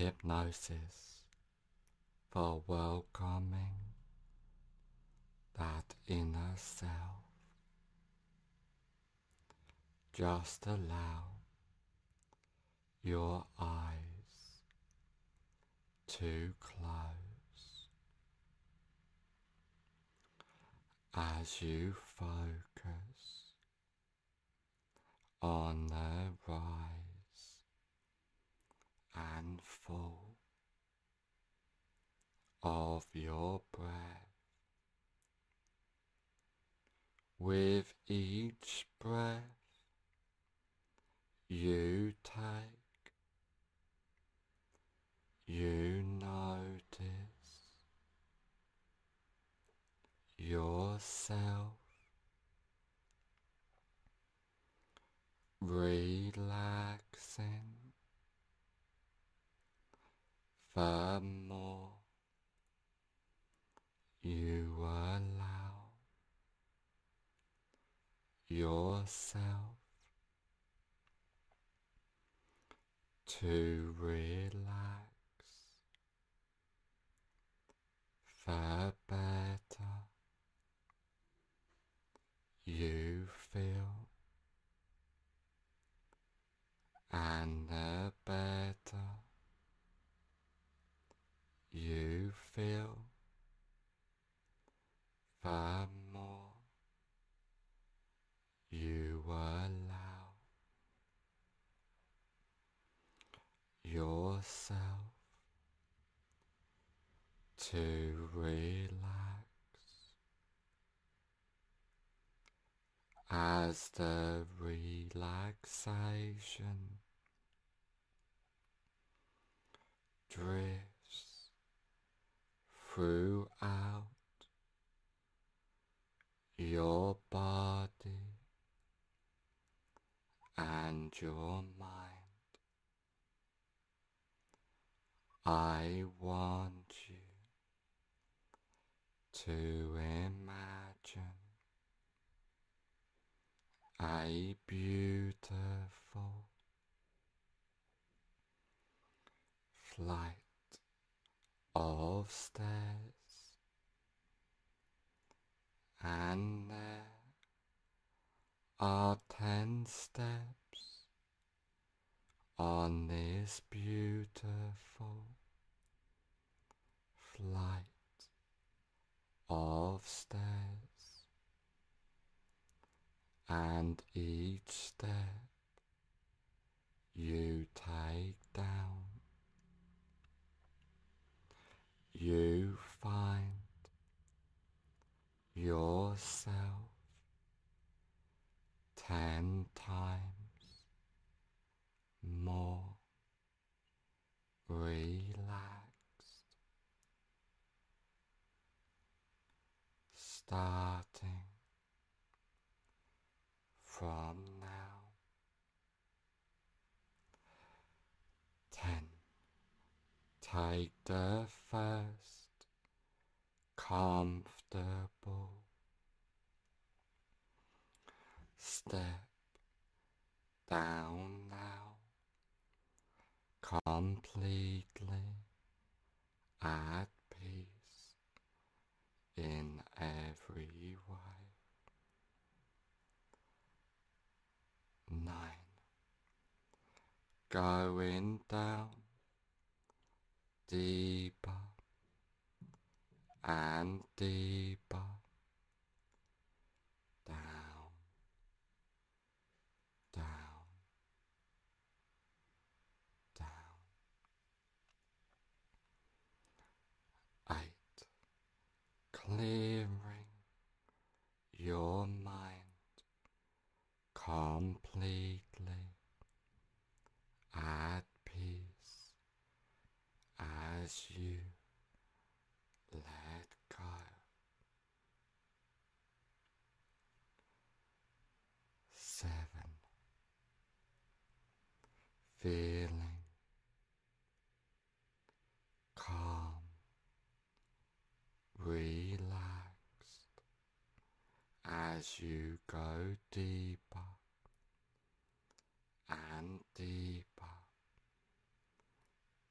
hypnosis for welcoming that inner self. Just allow your eyes to close as you focus on the rise and full of your breath. With each breath you take, you notice yourself relaxing the more you allow yourself to relax, the better you feel, and the better you feel, the more you allow yourself to relax as the relaxation drifts throughout your body and your mind. I want you to imagine a beautiful flight of stairs. And there are ten steps on this beautiful flight of stairs and each step you take down you find yourself ten times more relaxed, starting from now. Ten. Take the first comfortable step down now, completely at peace in every way. Nine. Going down deeper and deeper down, down, down. Eight, clearing your mind completely feeling calm, relaxed as you go deeper and deeper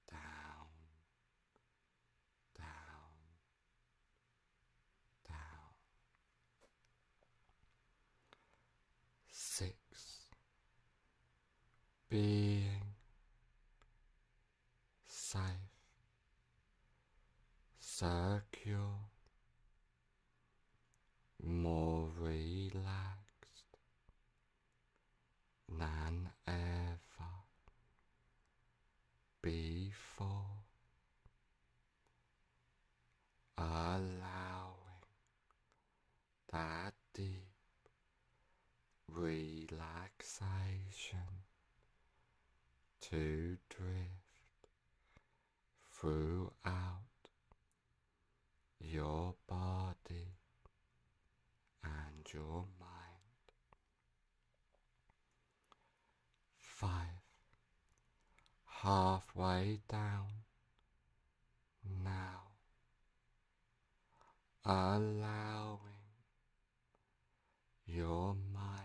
down, down, down. Six. Be secure, more relaxed than ever before, allowing that deep relaxation to drift throughout your body and your mind. Five, halfway down. Now, allowing your mind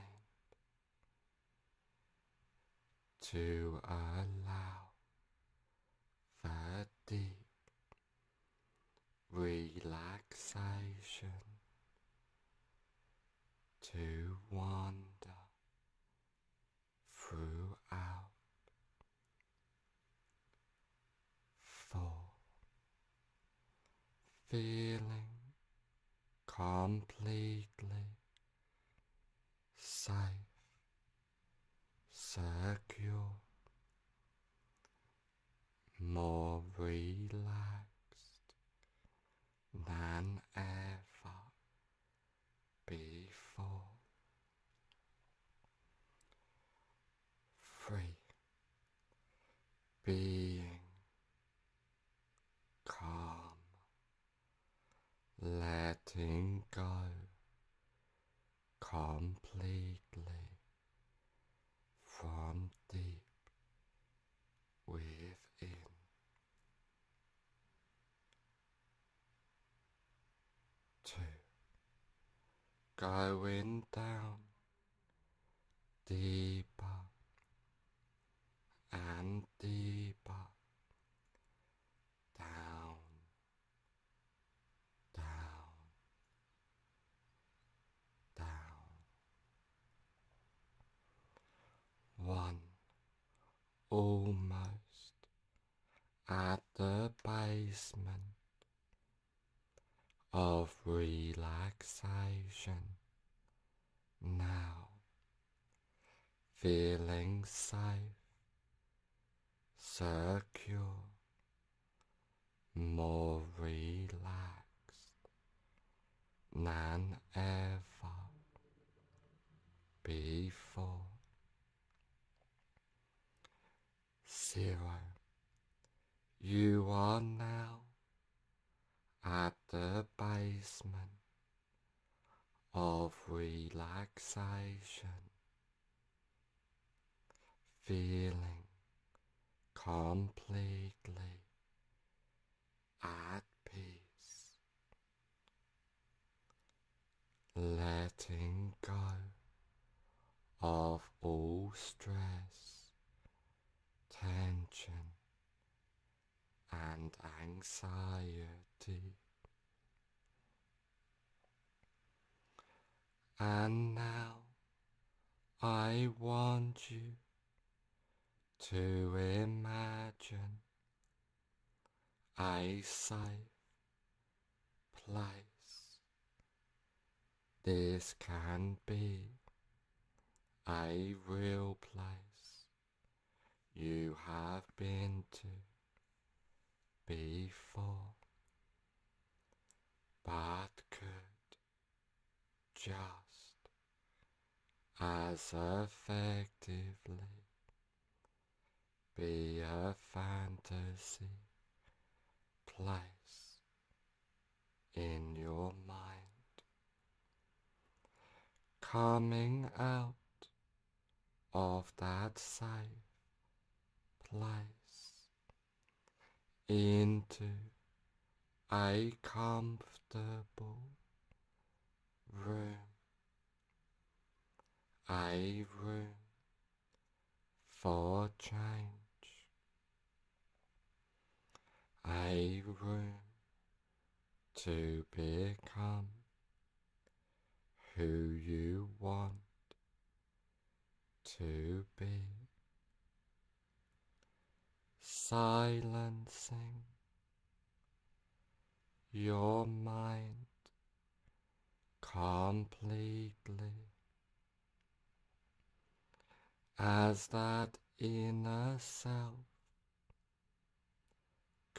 to allow the deep relaxation to wander throughout. Feeling completely safe, secure, more relaxed than ever before. Free, being calm, letting go completely from deep within. Two, going down deeper and deeper down, down, down. One almost at the basement of relaxation now, feeling safe, secure, more relaxed than ever before. Zero. You are now at the basement of relaxation, feeling completely at peace, letting go of all stress, tension, and anxiety. And now I want you to imagine a safe place. This can be a real place you have been to before, but could just as effectively. Be a fantasy place in your mind, coming out of that safe place into a comfortable room, a room for change, a room to become who you want to be silencing your mind completely. As that inner self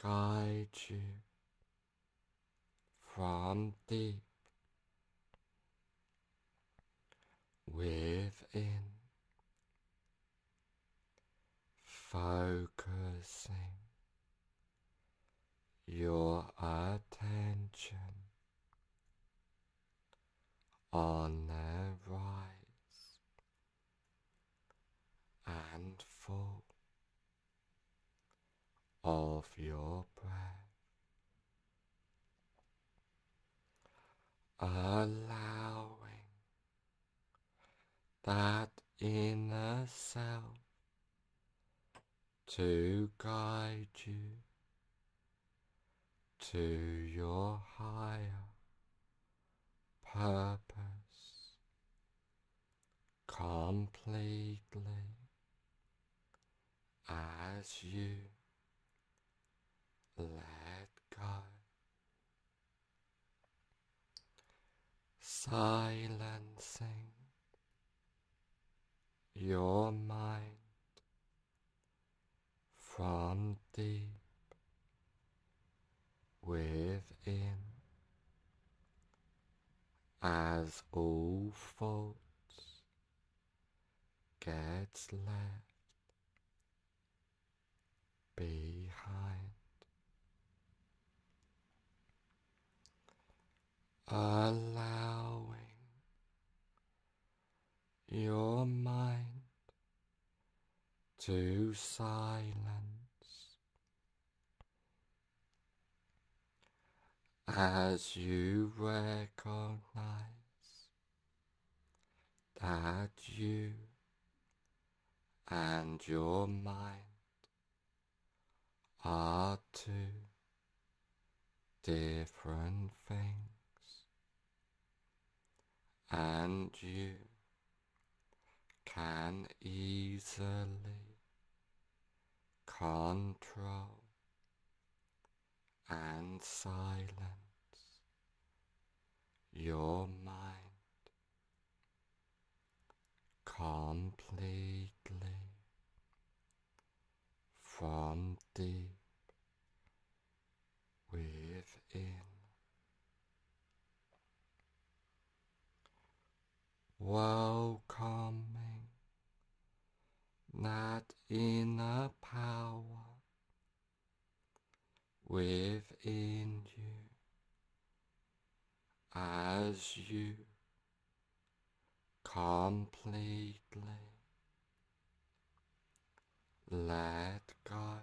guides you from deep within, focusing your attention on the rise and fall of your breath allowing that inner self to guide you to your higher purpose completely as you let go. silencing your mind from deep within as all faults gets left behind. allowing your mind to silence as you recognize that you and your mind are two different things. And you can easily control and silence your mind completely from deep within. welcoming that inner power within you as you completely let go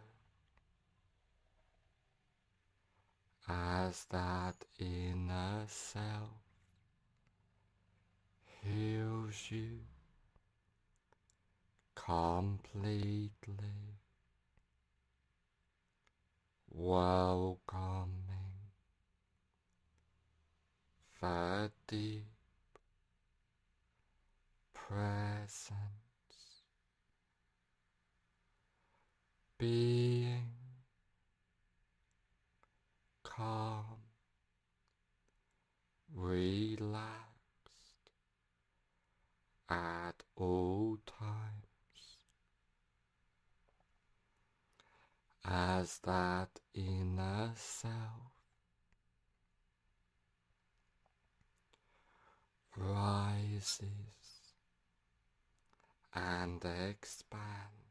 as that inner self heals you completely, welcoming the deep presence, being calm, relaxed at all times. As that inner self rises and expands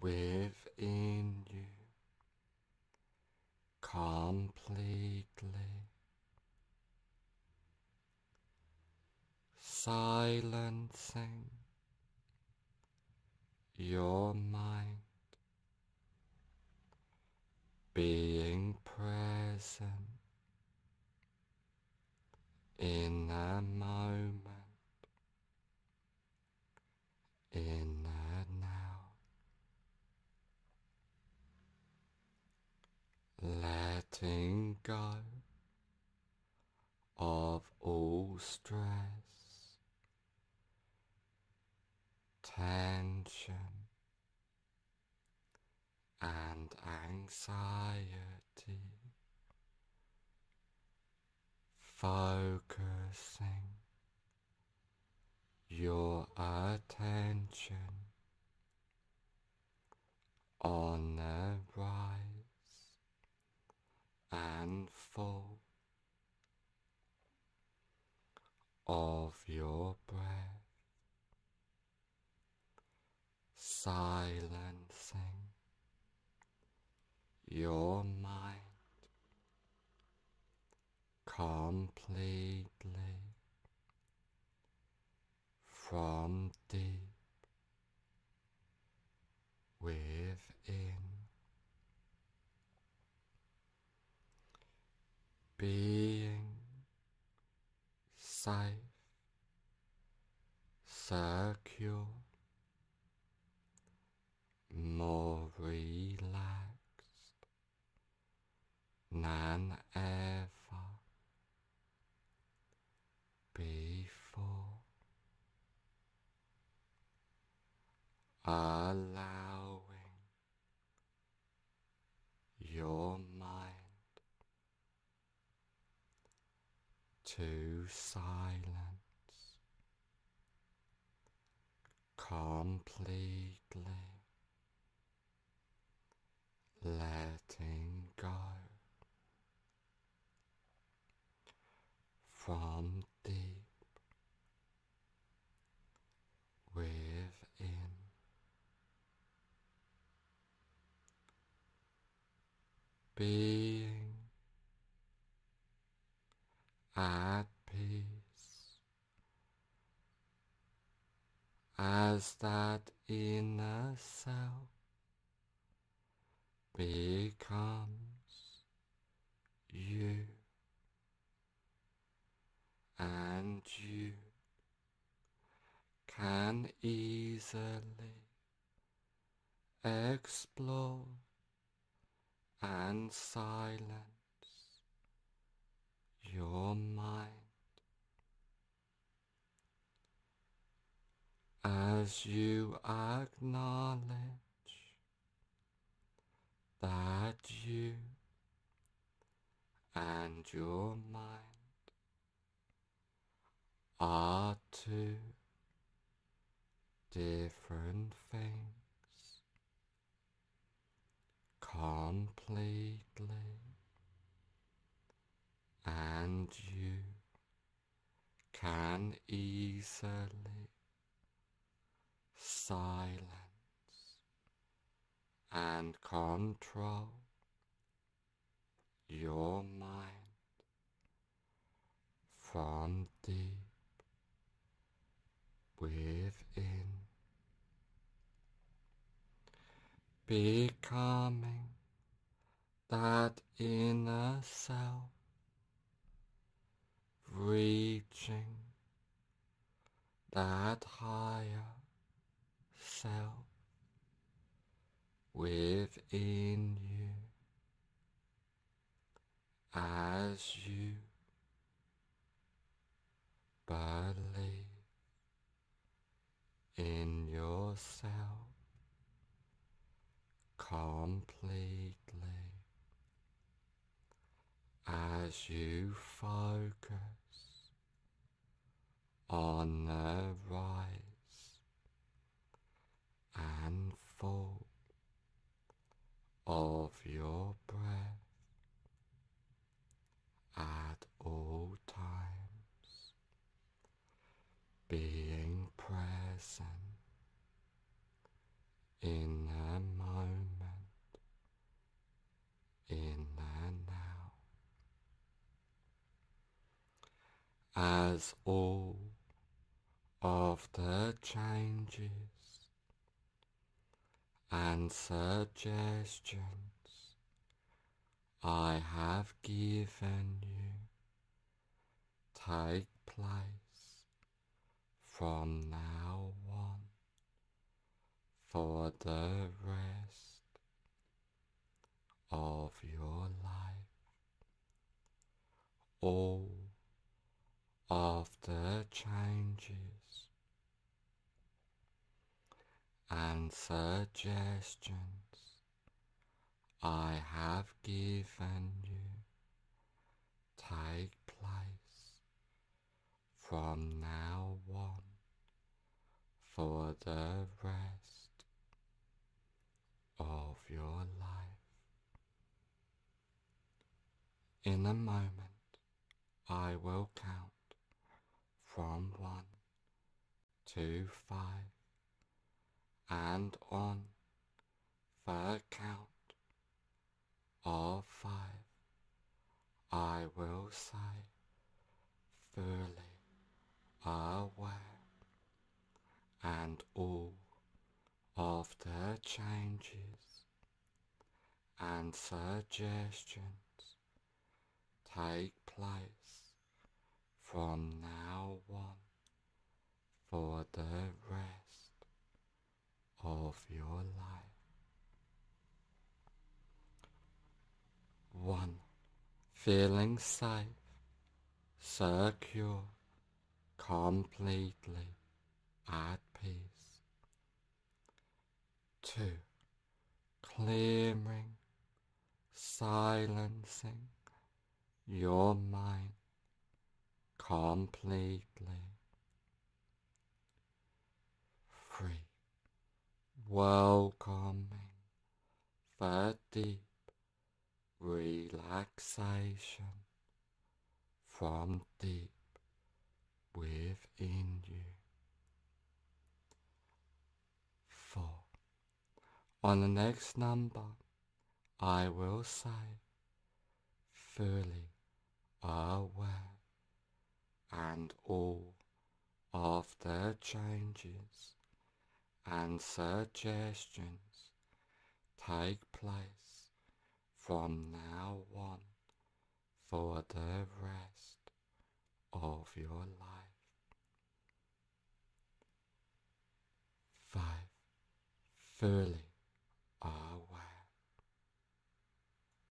within you completely. Silencing your mind, being archive of all stress, tension, and anxiety, focusing your attention on fall of your breath, silencing your mind completely from deep within. Being safe, secure, more relaxed than ever before, allowing your mind to silence completely, letting go from deep within. Being at peace as that inner self becomes you and you can easily explore and silence your mind as you acknowledge that you and your mind are two different things completely and you can easily silence and control your mind from deep within, becoming that inner self, reaching that higher self within you as you believe in yourself completely. As you focus on the rise and fall of your breath at all times, being present in the moment, in the now, as all of the changes and suggestions I have given you take place from now on for the rest of your life. All of the changes and suggestions I have given you take place from now on for the rest of your life. In a moment, I will count from one to five, and on the count of five, I will say fully aware and all of the changes and suggestions take place from now on for the rest of your life. One, feeling safe, secure, completely at peace. Two, clearing, silencing your mind completely. Free, welcoming the deep relaxation from deep within you. Four. On the next number, I will say fully aware and all of the changes and suggestions take place from now on for the rest of your life. Five, fully